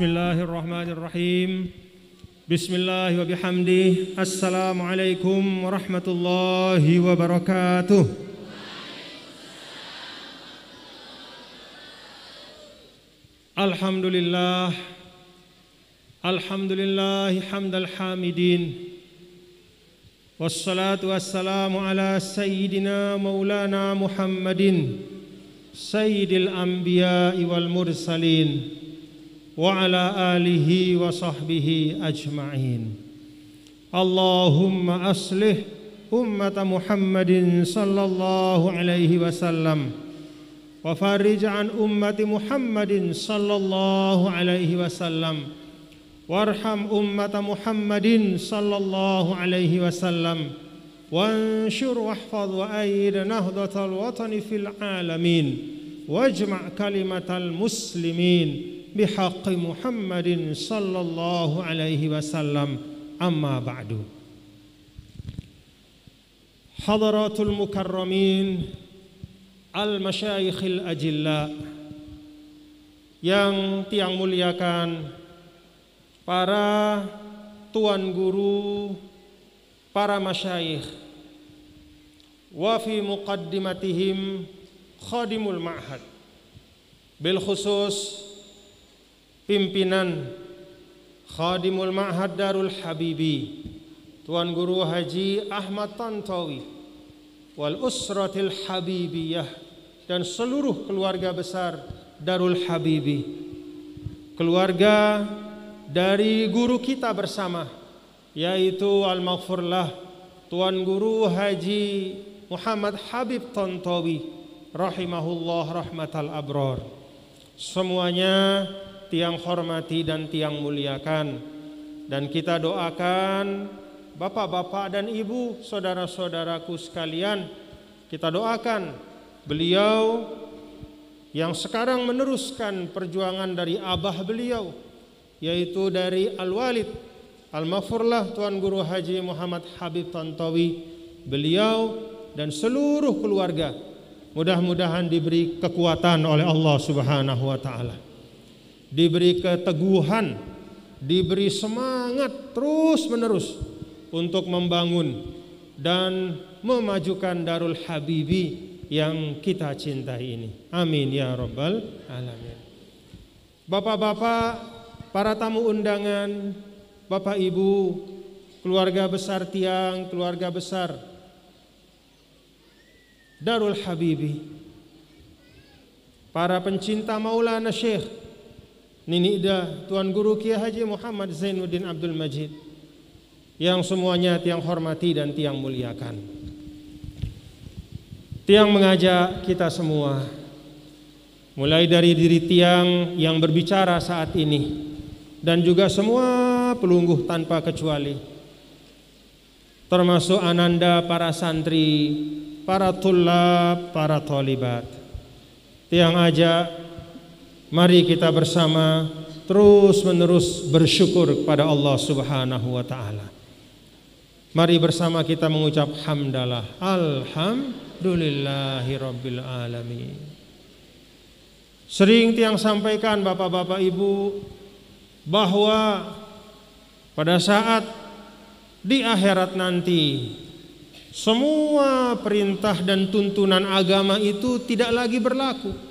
بسم الله الرحمن الرحيم بسم الله وبحمده السلام عليكم ورحمة الله وبركاته الحمد لله الحمد لله حمد الحامدين والصلاة والسلام على سيدنا مولانا محمد سيد الأنبياء والمرسلين وعلى آله وصحبه أجمعين. اللهم أصلح أمة محمد صلى الله عليه وسلم وفرج عن أمة محمد صلى الله عليه وسلم وارحم أمة محمد صلى الله عليه وسلم وانشر واحفظ وأيد نهضة الوطن في العالمين واجمع كلمة المسلمين بحق محمد صلى الله عليه وسلم أما بعد حضرات المكرمين المشايخ الأجلاء yang tiang muliakan para tuan guru, para masyayikh, wa fi muqaddimatihim khadimul ma'had. Bil khusus pimpinan khadimul ma'had Darul Habibi, Tuan Guru Haji Ahmad Tantawi, wal usratil habibiyah dan seluruh keluarga besar Darul Habibi. Keluarga dari guru kita bersama yaitu Al-Maghfurlah Tuan Guru Haji Muhammad Habib Tontowi rahimahullah rahmatal abrar. Semuanya tiang hormati dan tiang muliakan. Dan kita doakan bapak-bapak dan ibu saudara-saudaraku sekalian kita doakan beliau yang sekarang meneruskan perjuangan dari abah beliau yaitu dari Al-Walid Al-Mafurlah Tuan Guru Haji Muhammad Habib Tantowi. Beliau dan seluruh keluarga mudah-mudahan diberi kekuatan oleh Allah Subhanahu wa taala diberi keteguhan diberi semangat terus-menerus untuk membangun dan memajukan Darul Habibi yang kita cintai ini. Amin ya rabbal alamin. Bapak-bapak para tamu undangan, Bapak Ibu, keluarga besar Tiang, keluarga besar Darul Habibi, para pencinta Maulana Syekh Nini Ida, Tuan Guru Kiai Haji Muhammad Zainuddin Abdul Majid, yang semuanya tiang hormati dan tiang muliakan. Tiang mengajak kita semua, mulai dari diri tiang yang berbicara saat ini, dan juga semua pelungguh tanpa kecuali termasuk ananda para santri, para tulab, para tolibat. Tiang ajak, mari kita bersama terus menerus bersyukur kepada Allah Subhanahu wa taala. Mari bersama kita mengucap hamdalah. Alhamdulillahi rabbil alamin. Sering tiang sampaikan Bapak-bapak Ibu bahwa pada saat di akhirat nanti semua perintah dan tuntunan agama itu tidak lagi berlaku.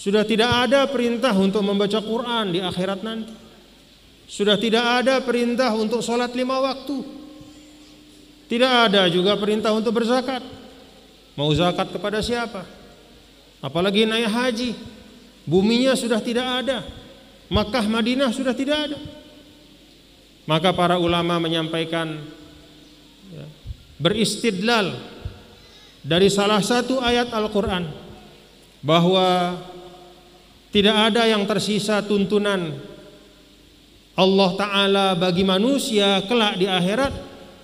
Sudah tidak ada perintah untuk membaca Quran di akhirat nanti. Sudah tidak ada perintah untuk sholat lima waktu. Tidak ada juga perintah untuk berzakat. Mau zakat kepada siapa? Apalagi naik haji. Buminya sudah tidak ada. Makkah Madinah sudah tidak ada. Maka para ulama menyampaikan ya, beristidlal dari salah satu ayat Al-Quran bahwa tidak ada yang tersisa tuntunan Allah Ta'ala bagi manusia kelak di akhirat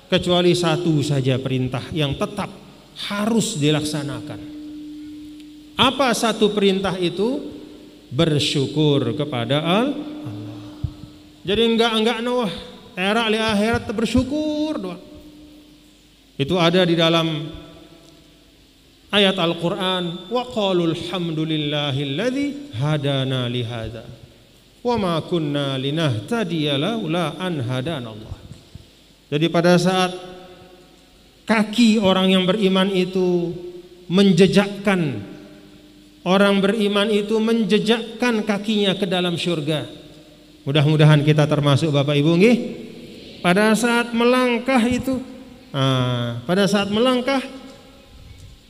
kecuali satu saja perintah yang tetap harus dilaksanakan. Apa satu perintah itu? bersyukur kepada Allah. Jadi enggak enggak nawah era akhirat bersyukur doa. Itu ada di dalam ayat Al-Qur'an wa qalul hamdulillahilladzi hadana li hadza wa ma kunna linahtadiya laula an hadanallah. Jadi pada saat kaki orang yang beriman itu menjejakkan orang beriman itu menjejakkan kakinya ke dalam surga. Mudah-mudahan kita termasuk Bapak Ibu nggih. Pada saat melangkah itu nah, pada saat melangkah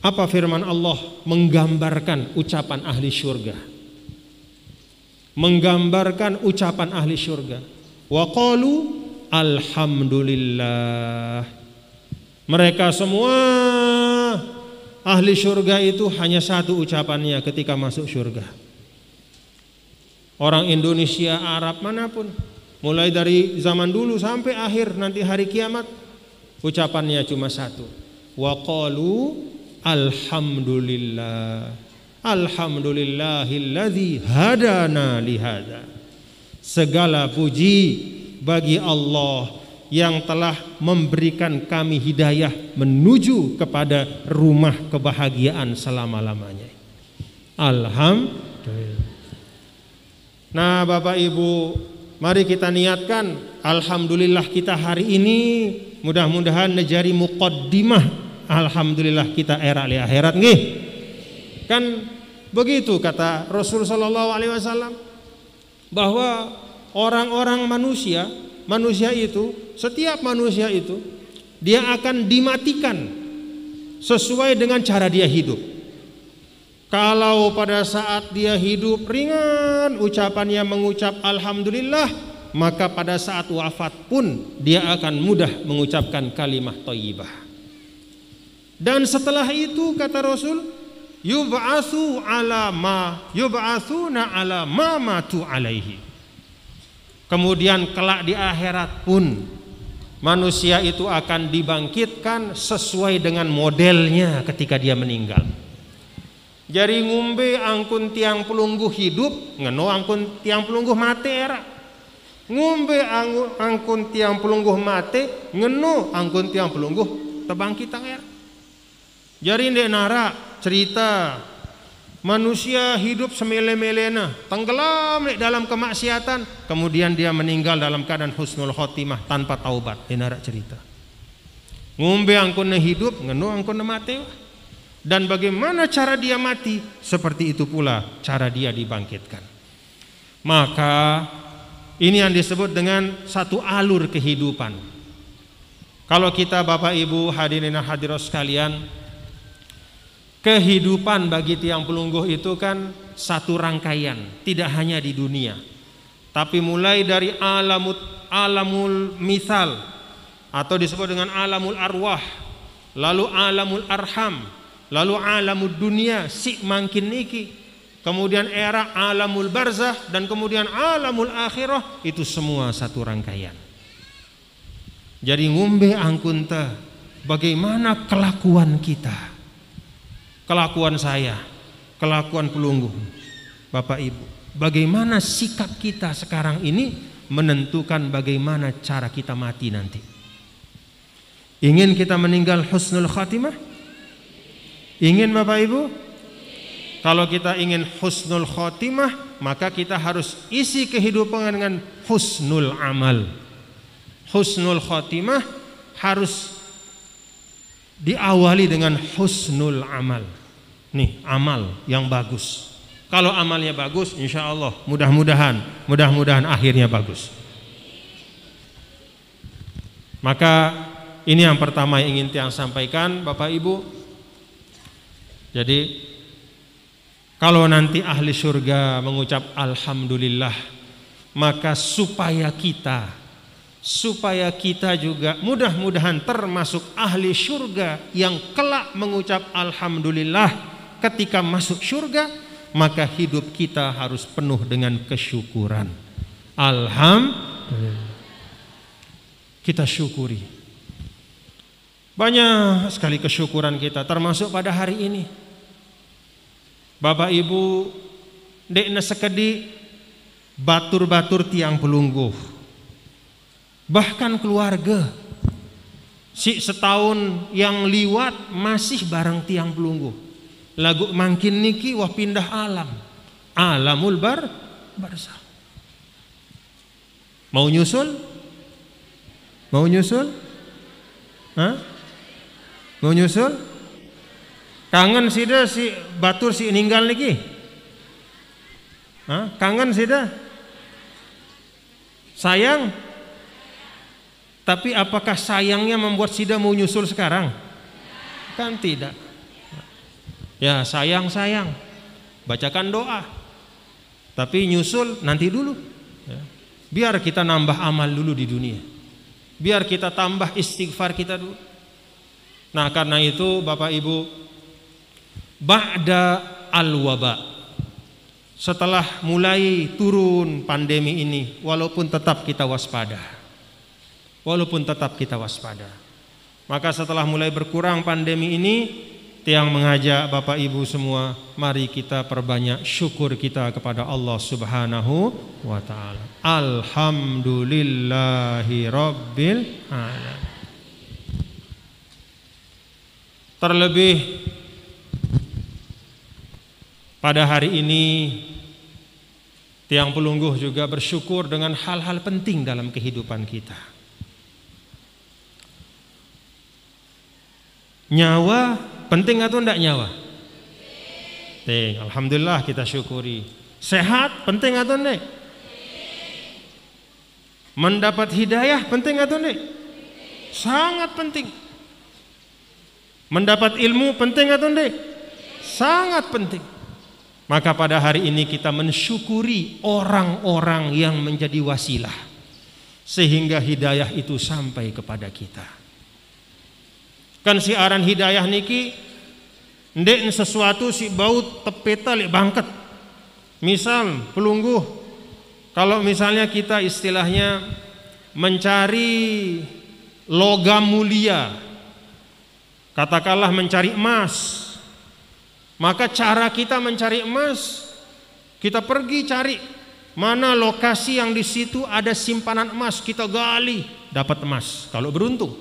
apa firman Allah menggambarkan ucapan ahli surga menggambarkan ucapan ahli surga. Wa qalu alhamdulillah. Mereka semua ahli surga itu hanya satu ucapannya ketika masuk surga. Orang Indonesia, Arab mana pun, mulai dari zaman dulu sampai akhir nanti hari kiamat, ucapannya cuma satu. Wa qalu alhamdulillah. Alhamdulillahilladzi hadana lihada. Segala puji bagi Allah yang telah memberikan kami hidayah menuju kepada rumah kebahagiaan selama-lamanya. Alhamdulillah. Nah, Bapak Ibu, mari kita niatkan alhamdulillah kita hari ini mudah-mudahan menjadi muqaddimah alhamdulillah kita era akhirat nggih. Kan Begitu kata Rasul Shallallahu Alaihi Wasallam bahwa orang-orang manusia, manusia itu, setiap manusia itu, dia akan dimatikan sesuai dengan cara dia hidup. Kalau pada saat dia hidup ringan ucapannya mengucap alhamdulillah, maka pada saat wafat pun dia akan mudah mengucapkan kalimat thayyibah. Dan setelah itu kata Rasul, yub'atsu ala ma yub'atsuna ala ma matu alaihi. Kemudian kelak di akhirat pun manusia itu akan dibangkitkan sesuai dengan modelnya ketika dia meninggal. Jadi ngumbe angkun tiang pelungguh hidup, ngeno angkun tiang pelungguh mati era. Ngumbe angkun tiang pelungguh mati, ngeno angkun tiang pelungguh tebangkit era. Jadi ndek nara cerita manusia hidup semele-melena, tenggelam dalam kemaksiatan, kemudian dia meninggal dalam keadaan husnul khotimah tanpa taubat. Ini narak cerita. Ngombe angkun hidup, ngenu angkun mati. Dan bagaimana cara dia mati? Seperti itu pula cara dia dibangkitkan. Maka ini yang disebut dengan satu alur kehidupan. Kalau kita Bapak Ibu hadirin hadirat sekalian Kehidupan bagi tiang pelungguh itu kan satu rangkaian, tidak hanya di dunia. Tapi mulai dari alamut, alamul misal atau disebut dengan alamul arwah, lalu alamul arham, lalu alamul dunia, si makin niki, kemudian era alamul barzah dan kemudian alamul akhirah itu semua satu rangkaian. Jadi ngumbe angkunta bagaimana kelakuan kita kelakuan saya, kelakuan pelunggu. Bapak Ibu, bagaimana sikap kita sekarang ini menentukan bagaimana cara kita mati nanti. Ingin kita meninggal husnul khatimah? Ingin Bapak Ibu? Kalau kita ingin husnul khatimah, maka kita harus isi kehidupan dengan husnul amal. Husnul khatimah harus diawali dengan husnul amal. Nih, amal yang bagus. Kalau amalnya bagus, insya Allah mudah-mudahan, mudah-mudahan akhirnya bagus. Maka ini yang pertama yang ingin tiang sampaikan, Bapak Ibu. Jadi kalau nanti ahli surga mengucap Alhamdulillah, maka supaya kita supaya kita juga mudah-mudahan termasuk ahli surga yang kelak mengucap alhamdulillah. Ketika masuk surga maka hidup kita harus penuh dengan kesyukuran. Alhamdulillah. Kita syukuri. Banyak sekali kesyukuran kita termasuk pada hari ini. Bapak Ibu dekna sekedi batur-batur tiang pelungguh bahkan keluarga si setahun yang liwat masih barang tiang pelunggu lagu makin niki wah pindah alam alamul bar barzah Mau nyusul? Mau nyusul? Hah? Mau nyusul? Kangen sih dah si batur si ninggal lagi. Hah? Kangen sih dah. Sayang. Tapi apakah sayangnya membuat Sida mau nyusul sekarang? Kan tidak. Ya sayang sayang. Bacakan doa. Tapi nyusul nanti dulu. Ya. Biar kita nambah amal dulu di dunia. Biar kita tambah istighfar kita dulu. Nah karena itu Bapak Ibu Ba'da al-waba Setelah mulai turun pandemi ini Walaupun tetap kita waspada Walaupun tetap kita waspada. Maka setelah mulai berkurang pandemi ini Tiang mengajak Bapak Ibu semua Mari kita perbanyak syukur kita kepada Allah subhanahu wa ta'ala. Alhamdulillahi Rabbil Alamin. Terlebih pada hari ini Tiang Pelungguh juga bersyukur dengan hal-hal penting dalam kehidupan kita Nyawa Penting atau enggak nyawa? Penting. Alhamdulillah kita syukuri. Sehat penting atau enggak? Mendapat hidayah penting atau enggak? Sangat penting. Mendapat ilmu penting atau enggak? Sangat penting. Maka pada hari ini kita mensyukuri orang-orang yang menjadi wasilah sehingga hidayah itu sampai kepada kita. Kan si aran hidayah niki ndek sesuatu si bau tepeta lek bangket. Misal pelungguh. Kalau misalnya kita istilahnya mencari logam mulia katakanlah mencari emas maka cara kita mencari emas kita pergi cari mana lokasi yang di situ ada simpanan emas kita gali dapat emas. Kalau beruntung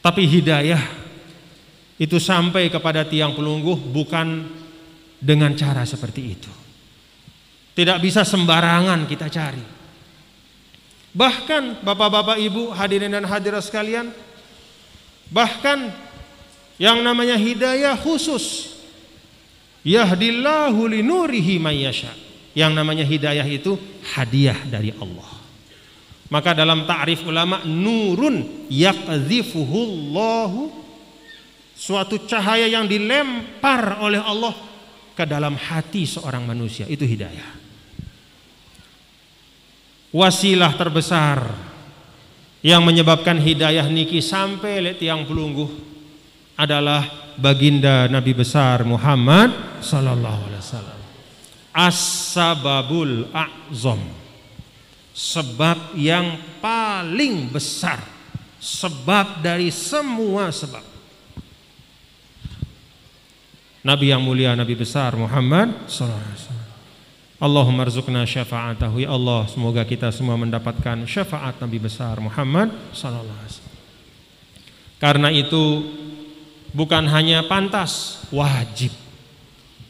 Tapi hidayah itu sampai kepada tiang pelungguh bukan dengan cara seperti itu. Tidak bisa sembarangan kita cari. Bahkan bapak-bapak ibu hadirin dan hadirat sekalian, bahkan yang namanya hidayah khusus. Yahdillahu linurihi mayyasha. Yang namanya hidayah itu hadiah dari Allah. Maka dalam ta'rif ulama nurun yakzifuhullahu suatu cahaya yang dilempar oleh Allah ke dalam hati seorang manusia itu hidayah. Wasilah terbesar yang menyebabkan hidayah niki sampai le tiang pelungguh adalah baginda Nabi besar Muhammad sallallahu alaihi wasallam. As-sababul a'zam sebab yang paling besar sebab dari semua sebab. Nabi yang mulia Nabi besar Muhammad sallallahu Allahumma rizukna syafa'atahu. Ya Allah semoga kita semua mendapatkan syafaat Nabi besar Muhammad sallallahu alaihi wasallam. Karena itu bukan hanya pantas wajib.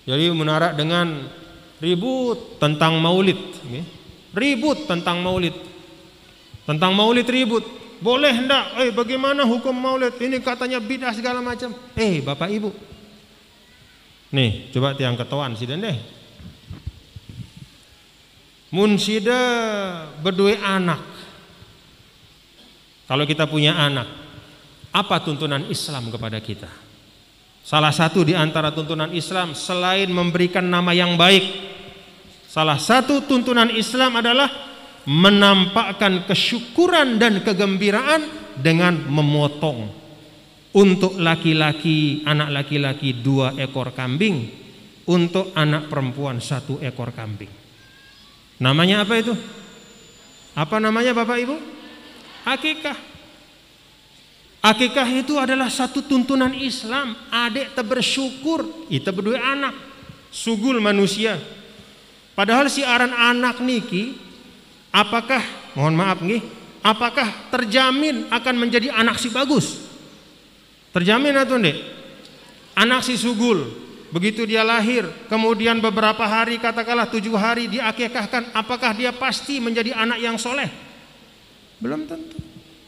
Jadi menarak dengan ribut tentang maulid Ribut tentang maulid. Tentang maulid ribut. Boleh hendak? Eh bagaimana hukum maulid? Ini katanya bidah segala macam. Eh Bapak Ibu. Nih, coba tiang ketuan sih deh. Munsida berdua anak. Kalau kita punya anak, apa tuntunan Islam kepada kita? Salah satu di antara tuntunan Islam selain memberikan nama yang baik Salah satu tuntunan Islam adalah menampakkan kesyukuran dan kegembiraan dengan memotong untuk laki-laki anak laki-laki dua ekor kambing untuk anak perempuan satu ekor kambing. Namanya apa itu? Apa namanya bapak ibu? Akikah. Akikah itu adalah satu tuntunan Islam. Adik bersyukur itu berdua anak. Sugul manusia Padahal si aran anak niki apakah mohon maaf nih apakah terjamin akan menjadi anak si bagus? Terjamin atau ndek? Anak si sugul. begitu dia lahir, kemudian beberapa hari katakanlah tujuh hari diakekahkan, apakah dia pasti menjadi anak yang soleh? Belum tentu.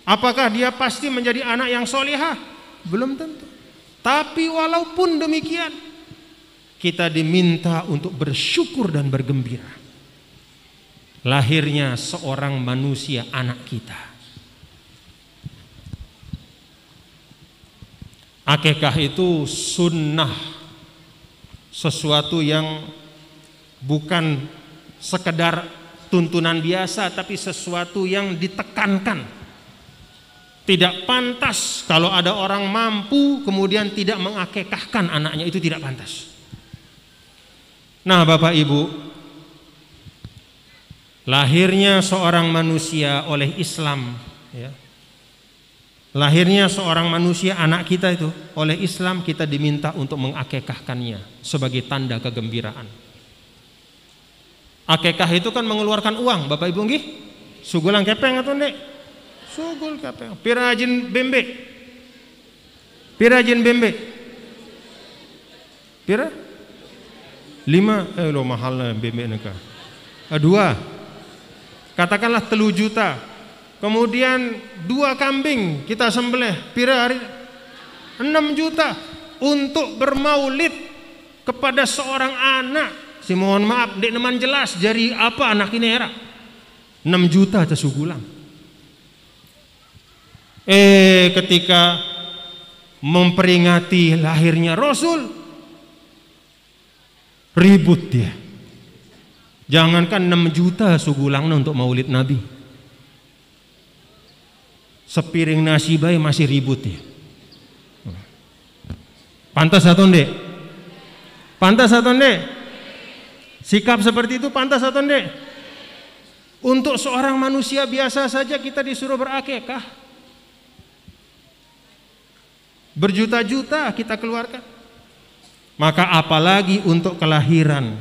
Apakah dia pasti menjadi anak yang solehah? Belum tentu. Tapi walaupun demikian, kita diminta untuk bersyukur dan bergembira. Lahirnya seorang manusia anak kita. Akekah itu sunnah sesuatu yang bukan sekedar tuntunan biasa tapi sesuatu yang ditekankan tidak pantas kalau ada orang mampu kemudian tidak mengakekahkan anaknya itu tidak pantas nah Bapak Ibu lahirnya seorang manusia oleh Islam ya Lahirnya seorang manusia anak kita itu oleh Islam kita diminta untuk mengakekahkannya sebagai tanda kegembiraan. Akekah itu kan mengeluarkan uang, Bapak Ibu nggih? Sugulang kepeng atau ndek? Sugul kepeng. Pirajin bembe. Pirajin bembe. Pira? Lima, eh lo mahal bembe neka. Eh, dua. Katakanlah telu juta Kemudian dua kambing kita sembelih pira hari 6 juta untuk bermaulid kepada seorang anak. Si mohon maaf, dek neman jelas jadi apa anak ini era. 6 juta sugulang. Eh ketika memperingati lahirnya Rasul ribut dia. Jangankan 6 juta sugulang untuk maulid Nabi sepiring nasi bayi masih ribut ya. Pantas atau enggak? Pantas atau enggak? Sikap seperti itu pantas atau enggak? Untuk seorang manusia biasa saja kita disuruh berakekah. Berjuta-juta kita keluarkan. Maka apalagi untuk kelahiran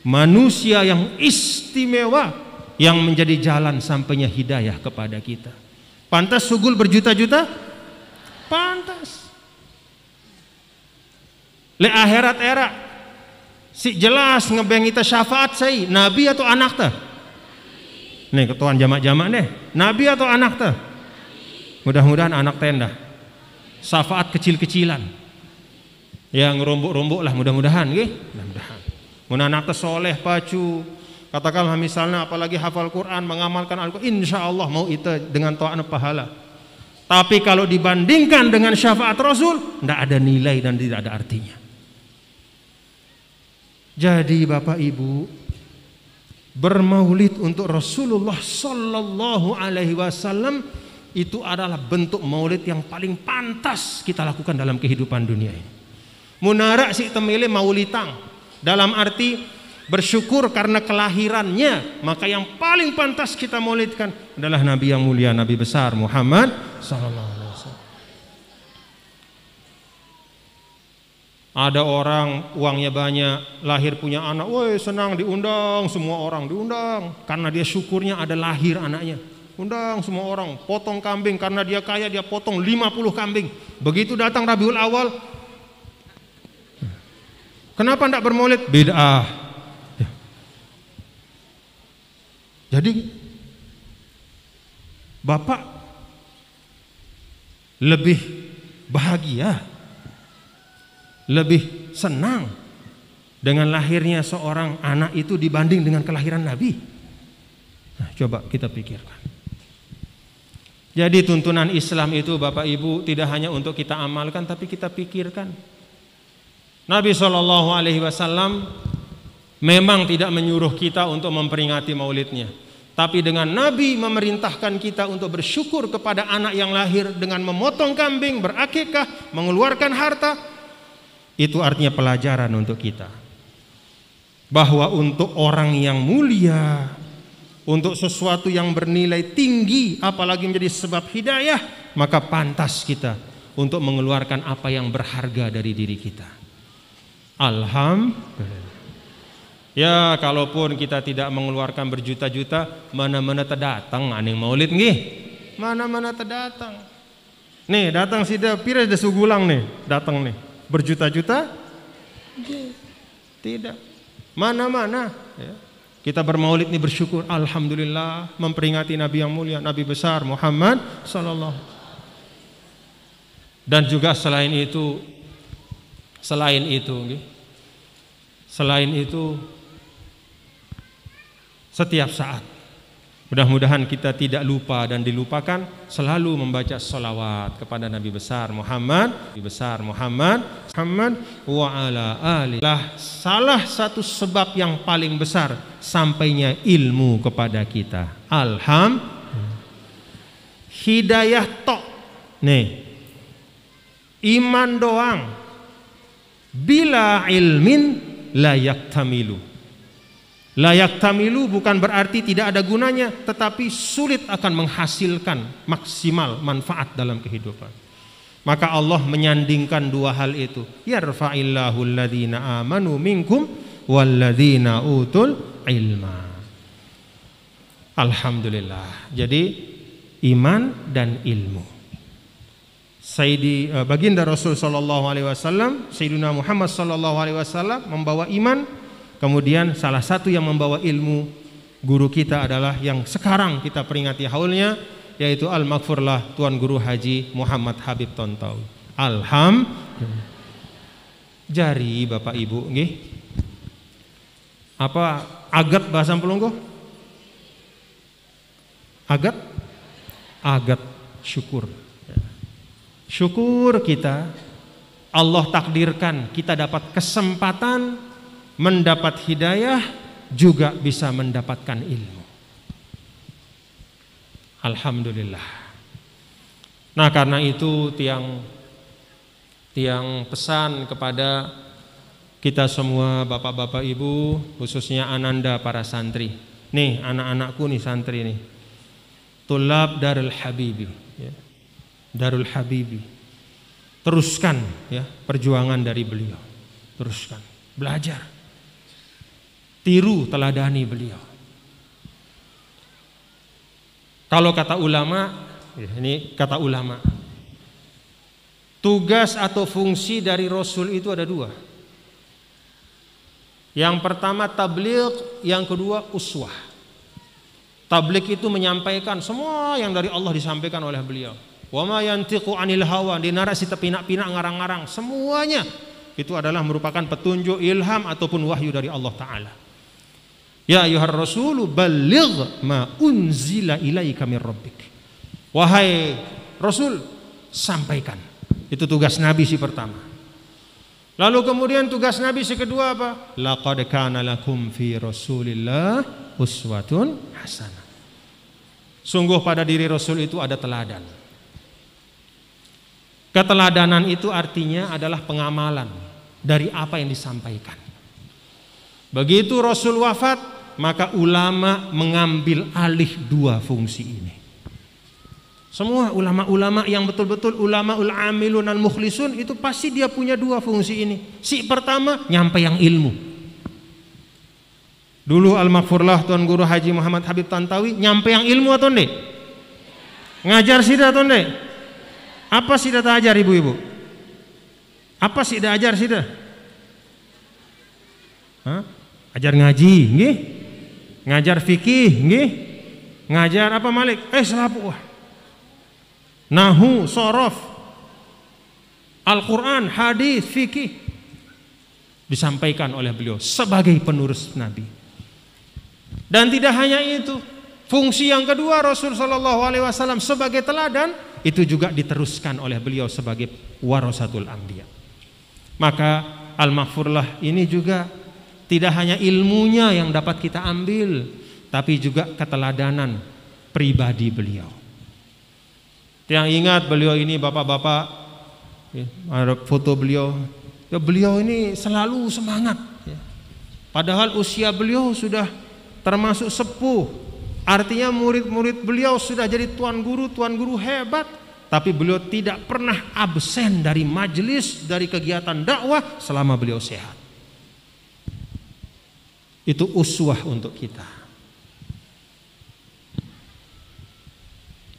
manusia yang istimewa yang menjadi jalan sampainya hidayah kepada kita. Pantas sugul berjuta-juta? Pantas. Le akhirat era si jelas ngebeng kita syafaat saya nabi atau anak ta? Nih ketuaan jamak-jamak deh. Nabi atau anak ta? Mudah-mudahan anak tenda. Syafaat kecil-kecilan. Yang rumbuk-rumbuk lah mudah-mudahan nggih. Mudah-mudahan. Mun anak soleh pacu Katakanlah misalnya apalagi hafal Quran, mengamalkan Al-Quran, insya Allah mau itu dengan to'an pahala. Tapi kalau dibandingkan dengan syafaat Rasul, tidak ada nilai dan tidak ada artinya. Jadi Bapak Ibu, bermaulid untuk Rasulullah Sallallahu Alaihi Wasallam itu adalah bentuk maulid yang paling pantas kita lakukan dalam kehidupan dunia ini. Munarak si temile maulitang. Dalam arti bersyukur karena kelahirannya. Maka yang paling pantas kita maulidkan adalah Nabi yang mulia Nabi besar Muhammad sallallahu alaihi ada orang uangnya banyak lahir punya anak woi senang diundang semua orang diundang. Karena dia syukurnya ada lahir anaknya. Undang semua orang potong kambing karena dia kaya dia potong 50 kambing. Begitu datang Rabiul Awal kenapa tidak bermaulid bid'ah Jadi Bapak lebih bahagia, lebih senang dengan lahirnya seorang anak itu dibanding dengan kelahiran Nabi. Nah, coba kita pikirkan. Jadi tuntunan Islam itu Bapak Ibu tidak hanya untuk kita amalkan tapi kita pikirkan. Nabi Shallallahu Alaihi Wasallam memang tidak menyuruh kita untuk memperingati maulidnya. Tapi dengan Nabi memerintahkan kita untuk bersyukur kepada anak yang lahir dengan memotong kambing, berakikah, mengeluarkan harta. Itu artinya pelajaran untuk kita. Bahwa untuk orang yang mulia, untuk sesuatu yang bernilai tinggi, apalagi menjadi sebab hidayah, maka pantas kita untuk mengeluarkan apa yang berharga dari diri kita. Alhamdulillah. Ya kalaupun kita tidak mengeluarkan berjuta-juta Mana-mana terdatang aneh maulid nih Mana-mana terdatang Nih datang sida pira ada sugulang nih Datang nih Berjuta-juta Tidak. Mana-mana. Ya. Kita bermaulid ini bersyukur. Alhamdulillah memperingati Nabi yang mulia, Nabi besar Muhammad Sallallahu Dan juga selain itu, selain itu, selain itu, setiap saat Mudah-mudahan kita tidak lupa dan dilupakan selalu membaca salawat kepada Nabi besar Muhammad, Nabi besar Muhammad, Muhammad wa ala alihi. salah satu sebab yang paling besar sampainya ilmu kepada kita. Alham hidayah tok. Nih. Iman doang. Bila ilmin layak tamilu Layak tamilu bukan berarti tidak ada gunanya, tetapi sulit akan menghasilkan maksimal manfaat dalam kehidupan. Maka Allah menyandingkan dua hal itu. Yarfa'illahu alladhina amanu minkum walladhina utul ilma. Alhamdulillah. Jadi iman dan ilmu. Sayyidi uh, baginda Rasul sallallahu alaihi wasallam, Sayyidina Muhammad sallallahu alaihi wasallam membawa iman Kemudian salah satu yang membawa ilmu guru kita adalah yang sekarang kita peringati haulnya yaitu Al-Maghfurlah Tuan Guru Haji Muhammad Habib Tontowi. Alham jari Bapak Ibu nggih. Apa agat bahasa Pelunggu? Agat? Agat syukur. Syukur kita Allah takdirkan kita dapat kesempatan mendapat hidayah juga bisa mendapatkan ilmu. Alhamdulillah. Nah, karena itu tiang tiang pesan kepada kita semua bapak-bapak ibu khususnya ananda para santri. Nih anak-anakku nih santri nih. Tulab Darul Habibi ya. Darul Habibi. Teruskan ya perjuangan dari beliau. Teruskan. Belajar tiru teladani beliau. Kalau kata ulama, ya, ini kata ulama, tugas atau fungsi dari Rasul itu ada dua. Yang pertama tabligh, yang kedua uswah. Tabligh itu menyampaikan semua yang dari Allah disampaikan oleh beliau. Wa ma yantiqu anil hawa, di narasi tepinak-pinak ngarang-ngarang, semuanya itu adalah merupakan petunjuk ilham ataupun wahyu dari Allah taala. Ya ayuhar rasulu balligh ma unzila ilaika min rabbik. Wahai Rasul, sampaikan. Itu tugas Nabi si pertama. Lalu kemudian tugas Nabi si kedua apa? Laqad kana lakum fi Rasulillah uswatun hasanah. Sungguh pada diri Rasul itu ada teladan. Keteladanan itu artinya adalah pengamalan dari apa yang disampaikan. Begitu Rasul wafat, maka ulama mengambil alih dua fungsi ini. Semua ulama-ulama yang betul-betul ulama ul amilun al mukhlisun itu pasti dia punya dua fungsi ini. Si pertama nyampe yang ilmu. Dulu al-maghfurlah Tuan Guru Haji Muhammad Habib Tantawi nyampe yang ilmu atau enggak? Ngajar sih atau enggak? Apa sih data ajar ibu-ibu? Apa sih dah ajar sih dah? Ajar ngaji, nggih? Ngajar fikih, nggih? Ngajar apa Malik? Eh selapu. Wah. Nahu, sorof, Al-Quran, hadis, fikih disampaikan oleh beliau sebagai penerus Nabi. Dan tidak hanya itu, fungsi yang kedua Rasul Shallallahu Alaihi Wasallam sebagai teladan itu juga diteruskan oleh beliau sebagai warasatul ambia. Maka al-mahfurlah ini juga tidak hanya ilmunya yang dapat kita ambil, tapi juga keteladanan pribadi beliau. Yang ingat beliau ini bapak-bapak, ya, ada foto beliau, ya beliau ini selalu semangat. Ya. Padahal usia beliau sudah termasuk sepuh, artinya murid-murid beliau sudah jadi tuan guru, tuan guru hebat, tapi beliau tidak pernah absen dari majelis, dari kegiatan dakwah selama beliau sehat. Itu uswah untuk kita.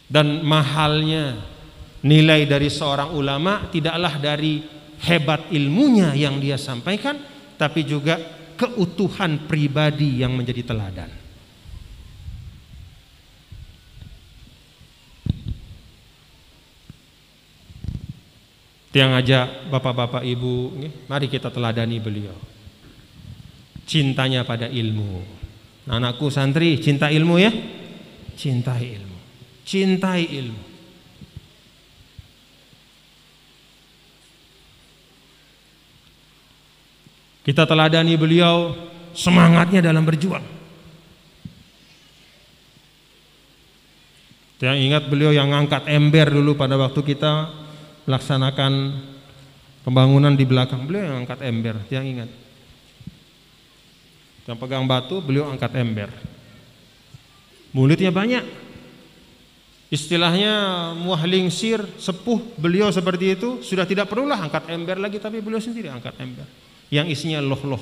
Dan mahalnya nilai dari seorang ulama tidaklah dari hebat ilmunya yang dia sampaikan, tapi juga keutuhan pribadi yang menjadi teladan. Tiang aja bapak-bapak ibu, mari kita teladani beliau. Cintanya pada ilmu. Anakku santri, cinta ilmu ya? Cintai ilmu. Cintai ilmu. Kita teladani beliau semangatnya dalam berjuang. Yang ingat beliau yang ngangkat ember dulu pada waktu kita melaksanakan pembangunan di belakang. Beliau yang angkat ember yang ingat. Yang pegang batu beliau angkat ember. Mulutnya banyak. Istilahnya muahlingsir sepuh beliau seperti itu sudah tidak perlulah angkat ember lagi tapi beliau sendiri angkat ember. Yang isinya loh-loh.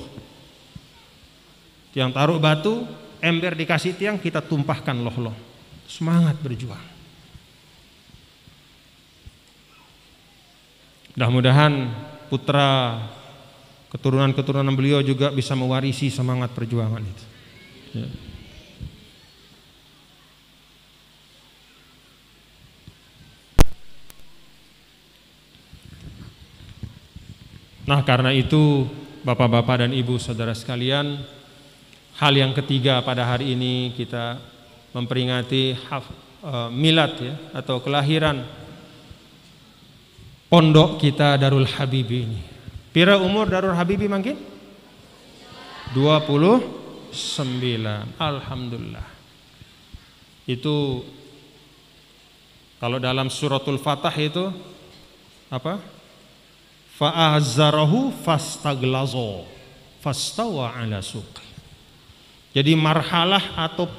Yang taruh batu ember dikasih tiang kita tumpahkan loh-loh. Semangat berjuang Mudah-mudahan putra keturunan-keturunan beliau juga bisa mewarisi semangat perjuangan itu. Ya. Nah, karena itu Bapak-bapak dan Ibu saudara sekalian, hal yang ketiga pada hari ini kita memperingati haf, uh, milad ya atau kelahiran pondok kita Darul Habibi ini. Pira umur Darul Habibi mungkin? 29. Alhamdulillah. Itu kalau dalam suratul Fatah itu apa? Fa'azarahu fastaglazo fastawa ala suqi. Jadi marhalah atau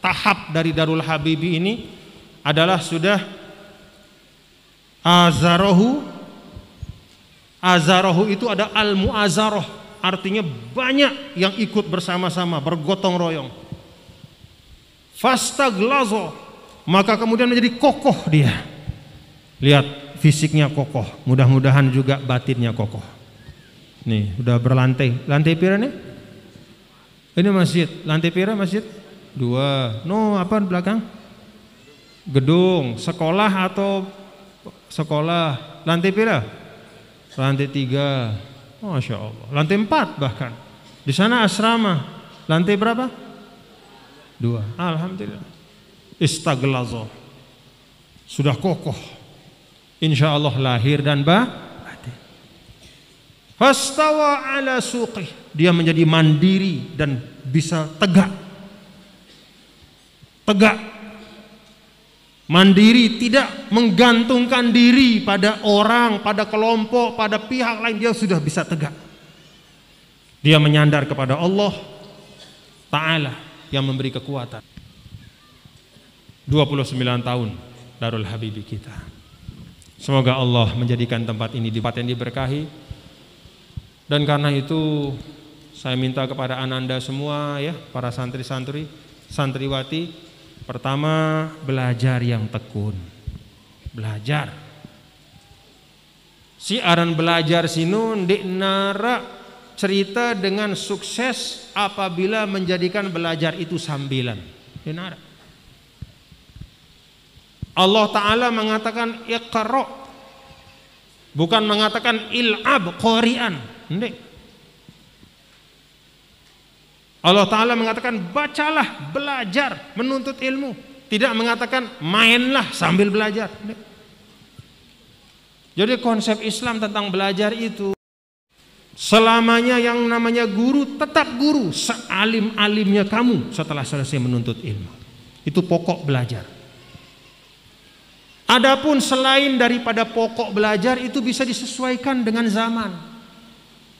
tahap dari Darul Habibi ini adalah sudah Azarohu. Azarohu itu ada al-mu'azaroh. Artinya banyak yang ikut bersama-sama Bergotong royong. Fastaglazo. Maka kemudian menjadi kokoh dia. Lihat fisiknya kokoh. Mudah-mudahan juga batinnya kokoh. Nih udah berlantai. Lantai pira nih? Ini masjid. Lantai pira masjid? Dua. No apa belakang? Gedung. Sekolah atau sekolah lantai pira? Lantai tiga. Masya Allah. Lantai empat bahkan. Di sana asrama. Lantai berapa? Dua. Alhamdulillah. Istaglazo. Sudah kokoh. Insya Allah lahir dan bah. Fastawa ala suqih. Dia menjadi mandiri dan bisa tegak. Tegak mandiri, tidak menggantungkan diri pada orang, pada kelompok, pada pihak lain, dia sudah bisa tegak. Dia menyandar kepada Allah Ta'ala yang memberi kekuatan. 29 tahun Darul Habibi kita. Semoga Allah menjadikan tempat ini tempat yang diberkahi. Dan karena itu saya minta kepada ananda semua ya, para santri-santri, santriwati Pertama, belajar yang tekun. Belajar. Si aran belajar sinu ndek nara cerita dengan sukses apabila menjadikan belajar itu sambilan. Nara. Allah Ta'ala mengatakan iqra Bukan mengatakan il'ab qari'an Ndek Allah Ta'ala mengatakan bacalah, belajar, menuntut ilmu. Tidak mengatakan mainlah sambil belajar. Jadi konsep Islam tentang belajar itu selamanya yang namanya guru tetap guru sealim-alimnya kamu setelah selesai menuntut ilmu. Itu pokok belajar. Adapun selain daripada pokok belajar itu bisa disesuaikan dengan zaman.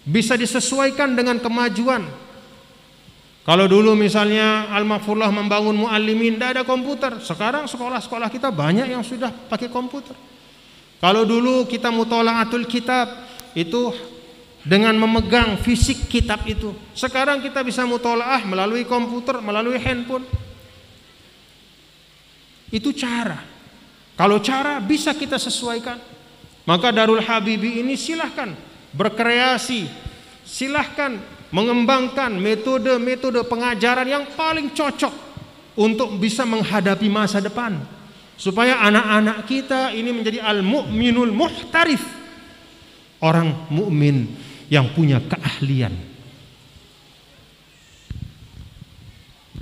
Bisa disesuaikan dengan kemajuan, kalau dulu misalnya Al-Mahfurlah membangun muallimin tidak ada komputer. Sekarang sekolah-sekolah kita banyak yang sudah pakai komputer. Kalau dulu kita mutolaatul kitab itu dengan memegang fisik kitab itu. Sekarang kita bisa mutolaah melalui komputer, melalui handphone. Itu cara. Kalau cara bisa kita sesuaikan. Maka Darul Habibi ini silahkan berkreasi, silahkan mengembangkan metode-metode pengajaran yang paling cocok untuk bisa menghadapi masa depan. Supaya anak-anak kita ini menjadi al-mu'minul muhtarif. Orang mukmin yang punya keahlian.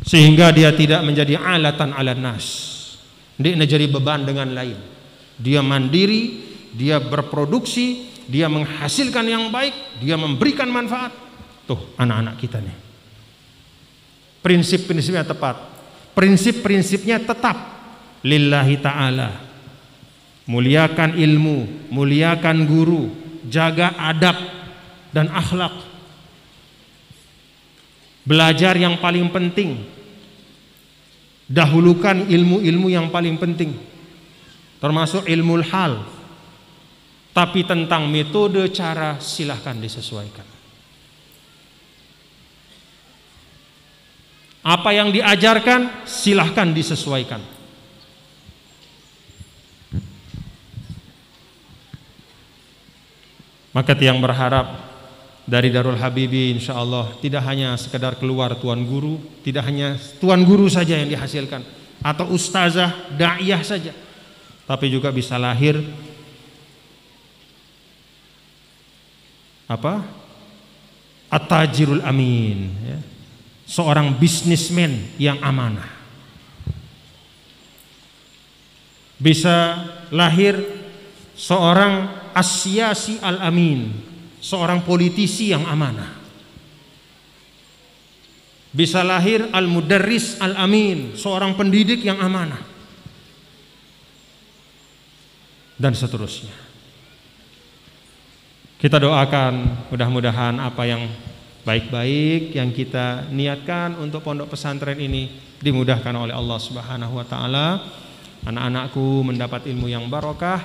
Sehingga dia tidak menjadi alatan ala nas. Dia menjadi beban dengan lain. Dia mandiri, dia berproduksi, dia menghasilkan yang baik, dia memberikan manfaat. Tuh anak-anak kita nih. Prinsip-prinsipnya tepat. Prinsip-prinsipnya tetap. Lillahi ta'ala. Muliakan ilmu muliakan guru jaga adab dan akhlak. Belajar yang paling penting. Dahulukan ilmu-ilmu yang paling penting. Termasuk ilmu hal. Tapi tentang metode cara silahkan disesuaikan apa yang diajarkan silahkan disesuaikan Maka tiang berharap dari Darul Habibi insya Allah tidak hanya sekedar keluar tuan guru, tidak hanya tuan guru saja yang dihasilkan atau ustazah, da'iyah saja. Tapi juga bisa lahir apa? At-tajirul amin ya. Seorang bisnismen yang amanah. Bisa lahir seorang Asyasi Al-Amin, seorang politisi yang amanah. Bisa lahir Al-Mudarris Al-Amin, seorang pendidik yang amanah. Dan seterusnya. Kita doakan mudah-mudahan apa yang baik-baik yang kita niatkan untuk pondok pesantren ini dimudahkan oleh Allah Subhanahu wa taala. Anak-anakku mendapat ilmu yang barokah,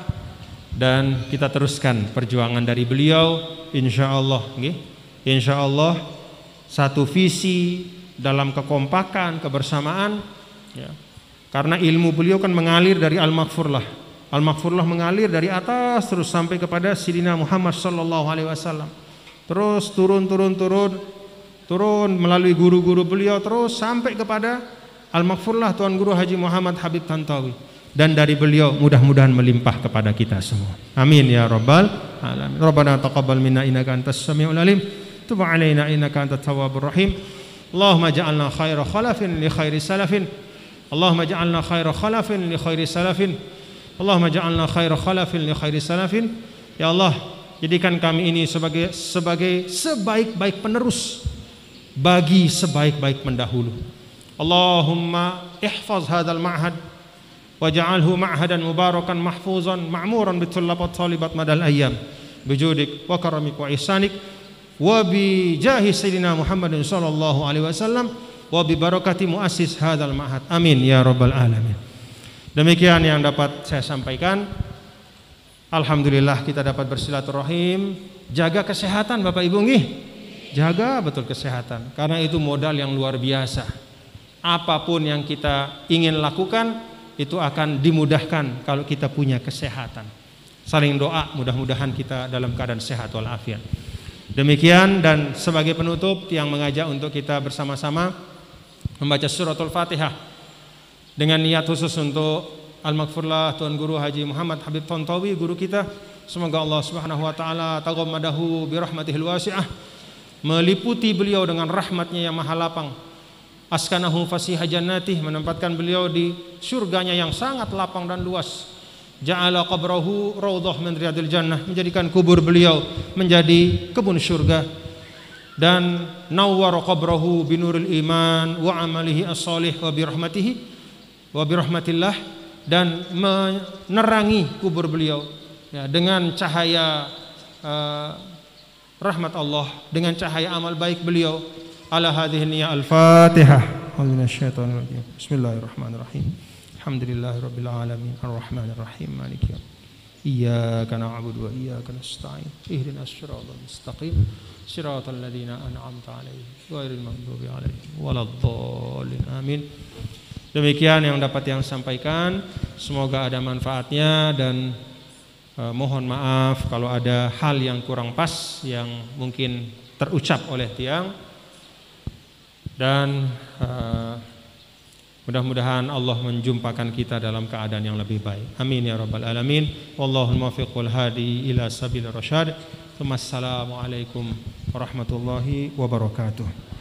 dan kita teruskan perjuangan dari beliau. Insyaallah nggih? Insyaallah satu visi dalam kekompakan kebersamaan ya. Karena ilmu beliau kan mengalir dari al-maghfurlah. Al-maghfurlah mengalir dari atas terus sampai kepada Sidina Muhammad sallallahu alaihi wasallam terus turun turun turun turun melalui guru-guru beliau terus sampai kepada al-maghfurlah Tuan Guru Haji Muhammad Habib Tantawi dan dari beliau mudah-mudahan melimpah kepada kita semua. Amin ya rabbal alamin. Rabbana taqabbal minna innaka antas samiul alim. Tub alaina innaka antat tawwabur rahim. Allahumma ja'alna khaira khalafin li khairi salafin. Allahumma ja'alna khaira khalafin li khairi salafin. Allahumma ja'alna khaira khalafin li khairi salafin. Ya Allah, Jadikan kami ini sebagai sebagai sebaik-baik penerus bagi sebaik-baik pendahulu. Allahumma ihfaz hadzal ma'had waj'alhu ma'hadan mubarakan mahfuzan ma'muran bitullab wat talibat madal ayyam bijudik wa karamik wa ihsanik wa bi jahi sayyidina Muhammadin sallallahu alaihi wasallam wa bi barakati muassis hadzal ma'had. Amin ya rabbal alamin. Demikian yang dapat saya sampaikan. Alhamdulillah kita dapat bersilaturahim jaga kesehatan Bapak Ibu nih jaga betul kesehatan karena itu modal yang luar biasa apa pun yang kita ingin lakukan itu akan dimudahkan kalau kita punya kesehatan. Saling doa mudah-mudahan kita dalam keadaan sehat walafiat. Demikian dan sebagai penutup yang mengajak untuk kita bersama-sama membaca suratul Fatihah dengan niat khusus untuk Al-Maghfurlah Tuan Guru Haji Muhammad Habib Tontowi guru kita. Semoga Allah Subhanahu wa taala taghammadahu bi rahmatihil wasi'ah meliputi beliau dengan rahmatnya yang maha lapang. Askanahu fasiha jannatih menempatkan beliau di surganya yang sangat lapang dan luas. Ja'ala qabrahu raudhah min riyadil jannah menjadikan kubur beliau menjadi kebun surga. Dan nawwara qabrahu binuril iman wa amalihi as-salih wa birahmatihi wa birahmatillah dan menerangi kubur beliau ya, dengan cahaya uh, rahmat Allah dengan cahaya amal baik beliau. Ala hadhihi niyyah al-fatihah rajim. Bismillahirrahmanirrahim. Alhamdulillahirabbil alamin. Arrahmanirrahim. Maliki iyyaka na'budu wa iyyaka nasta'in. Ihdinas siratal mustaqim. Siratal ladzina an'amta 'alaihim ghairil maghdubi 'alaihim waladdallin. Amin. Demikian yang dapat yang sampaikan. Semoga ada manfaatnya dan eh, mohon maaf kalau ada hal yang kurang pas yang mungkin terucap oleh tiang. Dan eh, mudah-mudahan Allah menjumpakan kita dalam keadaan yang lebih baik. Amin ya rabbal alamin. Wallahul muwaffiqul hadi ila sabilir rasyad. Wassalamualaikum warahmatullahi wabarakatuh.